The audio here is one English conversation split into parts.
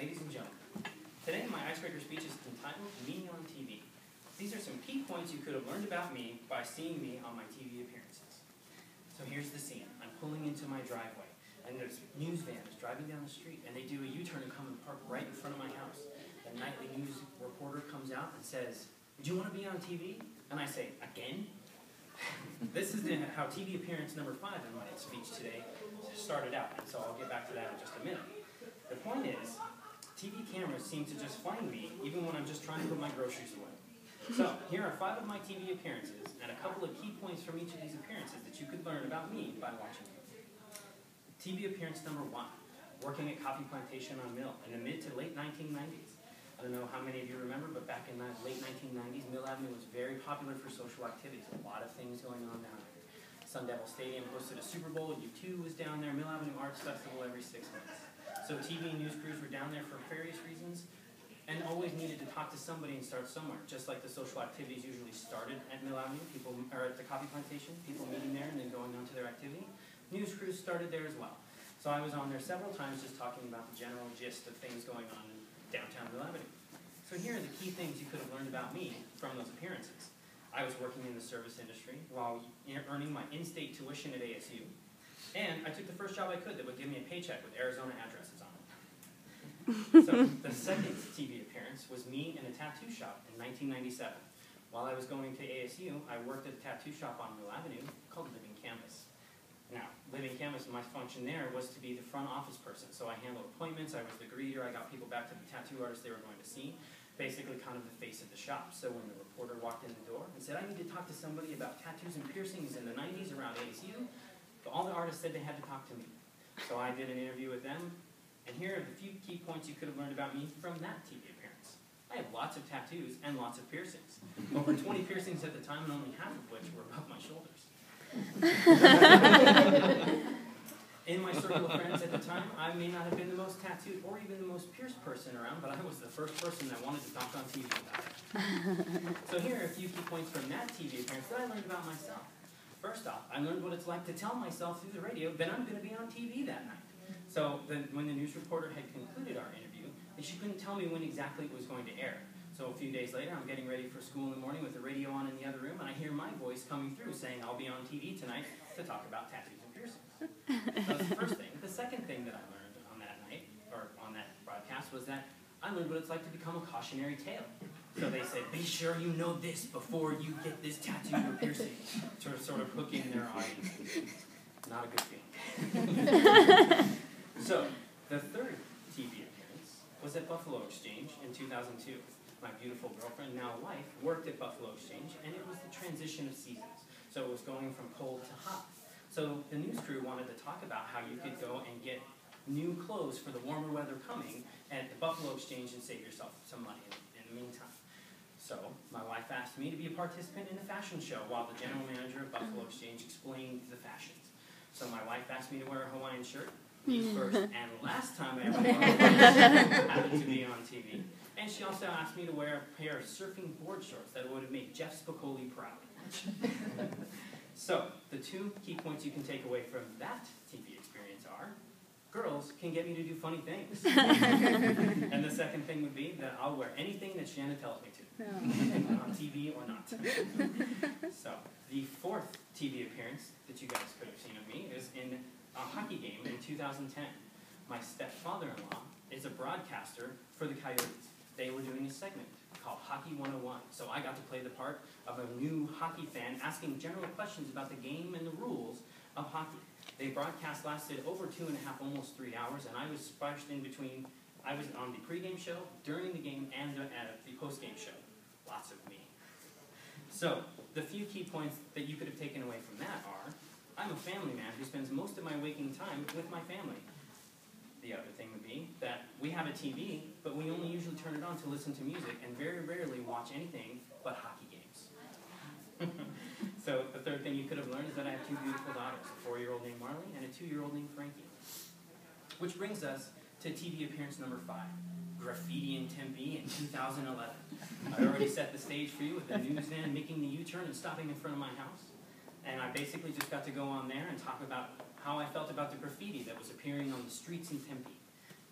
ladies and gentlemen. Today, my icebreaker speech is entitled Me on TV. These are some key points you could have learned about me by seeing me on my TV appearances. So here's the scene. I'm pulling into my driveway, and there's news van is driving down the street, and they do a U-turn and come and park right in front of my house. The nightly news reporter comes out and says, do you want to be on TV? And I say, again? this is the, how TV appearance number five in my speech today started out, and so I'll get back to that in just a minute. The point is, TV cameras seem to just find me even when I'm just trying to put my groceries away. So, here are five of my TV appearances and a couple of key points from each of these appearances that you could learn about me by watching them. TV appearance number one, working at Coffee Plantation on Mill in the mid to late 1990s. I don't know how many of you remember, but back in the late 1990s, Mill Avenue was very popular for social activities. A lot of things going on down there. Sun Devil Stadium hosted a Super Bowl, U2 was down there, Mill Avenue Arts Festival every six months. So TV news crews were down there for various reasons and always needed to talk to somebody and start somewhere. Just like the social activities usually started at Mill Avenue, people or at the coffee plantation, people meeting there and then going on to their activity. News crews started there as well. So I was on there several times just talking about the general gist of things going on in downtown Mill Avenue. So here are the key things you could have learned about me from those appearances. I was working in the service industry while earning my in-state tuition at ASU. And I took the first job I could that would give me a paycheck with Arizona addresses. So the second TV appearance was me in a tattoo shop in 1997. While I was going to ASU, I worked at a tattoo shop on Mill Avenue called Living Canvas. Now, Living Canvas, my function there was to be the front office person. So I handled appointments, I was the greeter, I got people back to the tattoo artists they were going to see, basically kind of the face of the shop. So when the reporter walked in the door and said, I need to talk to somebody about tattoos and piercings in the 90s around ASU, all the artists said they had to talk to me. So I did an interview with them, and here are the few key points you could have learned about me from that TV appearance. I have lots of tattoos and lots of piercings. Over 20 piercings at the time, and only half of which were above my shoulders. In my circle of friends at the time, I may not have been the most tattooed or even the most pierced person around, but I was the first person that wanted to talk on TV about it. so here are a few key points from that TV appearance that I learned about myself. First off, I learned what it's like to tell myself through the radio that I'm going to be on TV that night. So the, when the news reporter had concluded our interview, she couldn't tell me when exactly it was going to air. So a few days later, I'm getting ready for school in the morning with the radio on in the other room, and I hear my voice coming through saying I'll be on TV tonight to talk about tattoos and piercings. That's the first thing. The second thing that I learned on that night, or on that broadcast, was that I learned what it's like to become a cautionary tale. So they said, be sure you know this before you get this tattoo or piercing, to sort of hook in their audience. Not a good feeling. so, the third TV appearance was at Buffalo Exchange in 2002 my beautiful girlfriend, now wife, worked at Buffalo Exchange, and it was the transition of seasons. So it was going from cold to hot. So the news crew wanted to talk about how you could go and get new clothes for the warmer weather coming at the Buffalo Exchange and save yourself some money in, the meantime. So my wife asked me to be a participant in a fashion show while the general manager of Buffalo Exchange explained the fashions. So my wife asked me to wear a Hawaiian shirt, the first and last time I ever wore a Hawaiian shirt happened to be on TV. And she also asked me to wear a pair of surfing board shorts that would have made Jeff Spicoli proud. so, the two key points you can take away from that TV experience are girls can get me to do funny things. and the second thing would be that I'll wear anything that Shanna tells me to, on TV or not. so, the fourth TV appearance that you guys could have seen of me is in a hockey game in 2010. My stepfather-in-law is a broadcaster for the Coyotes they were doing a segment called Hockey 101. So I got to play the part of a new hockey fan asking general questions about the game and the rules of hockey. The broadcast lasted over two and a half, almost three hours, and I was splashed in between. I was on the pregame show, during the game, and at uh, the postgame show. Lots of me. So, the few key points that you could have taken away from that are, I'm a family man who spends most of my waking time with my family. The other thing would be that we have a TV, but we only usually turn it on to listen to music and very rarely watch anything but hockey games. so the third thing you could have learned is that I have two beautiful daughters, a four-year-old named Marley and a two-year-old named Frankie. Which brings us to TV appearance number five, Graffiti in Tempe in 2011. I already set the stage for you with the news van making the U-turn and stopping in front of my house. And I basically just got to go on there and talk about how I felt about the graffiti that was appearing on the streets in Tempe.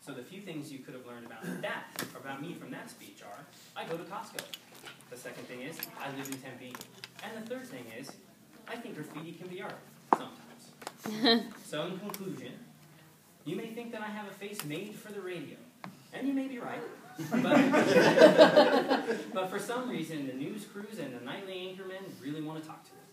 So the few things you could have learned about that, about me from that speech are, I go to Costco. The second thing is, I live in Tempe. And the third thing is, I think graffiti can be art, sometimes. so in conclusion, you may think that I have a face made for the radio. And you may be right. But, but for some reason, the news crews and the nightly anchormen really want to talk to you.